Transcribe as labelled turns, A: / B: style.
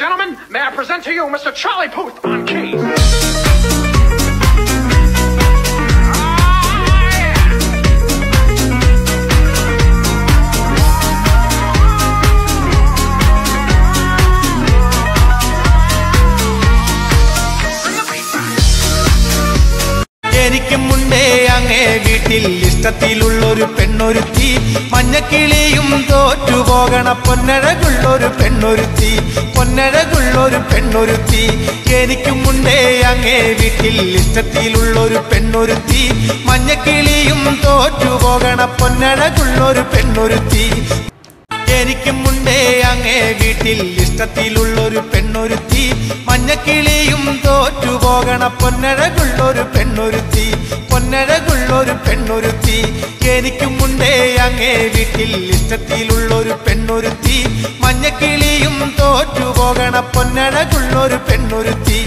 A: gentlemen, may I present to you Mr. Charlie Puth on keys.
B: എനിക്കും മുണ്ടേ വീട്ടിൽ ഇഷ്ടത്തിലുള്ളൊരു പെണ്ണൊരുത്തി. മഞ്ഞക്കിളിയും തോറ്റുപോകണ പൊന്നഴകുള്ളൊരു പെണ്ണൊരുത്തി. പൊന്നഴകുള്ളൊരു പെണ്ണൊരുത്തി. എനിക്കും മുണ്ടേ അങ്ങേ വീട്ടിൽ ഇഷ്ടത്തിലുള്ളൊരു പെണ്ണൊരുത്തി. മഞ്ഞക്കിളിയും തോറ്റുപോകണ പൊന്നഴകുള്ളൊരു പെണ്ണൊരുത്തി. എനിക്കും മുണ്ടേ അങ്ങേ വീട്ടിൽ ഇഷ്ടത്തിലുള്ളൊരു പെണ്ണൊരുത്തി. മഞ്ഞക്കിളിയും തോറ്റുപോകണ പെണ്ണൊരുത്തി പൊന്നഴകുള്ളൊരു പെണ്ണൊരുത്തി. എനിക്കും മുണ്ടേ അങ്ങേ വീട്ടിൽ ഇഷ്ടത്തിലുള്ളൊരു പെണ്ണൊരുത്തി. മഞ്ഞക്കിളിയും തോറ്റുപോകണ പൊന്നഴകുള്ളൊരു പെണ്ണൊരുത്തി.